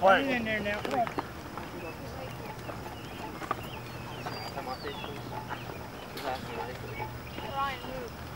Play. in there now. Come on. Ryan, move.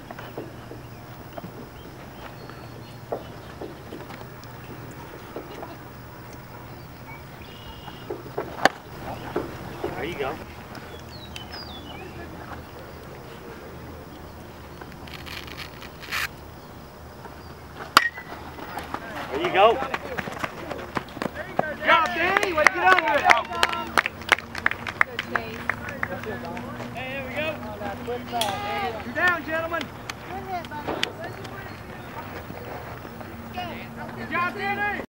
you go. There you go. Good job, Danny. Way to get under it. Good chase. Hey, there we go. You're down, gentlemen. Good hit, buddy. Good job, Danny.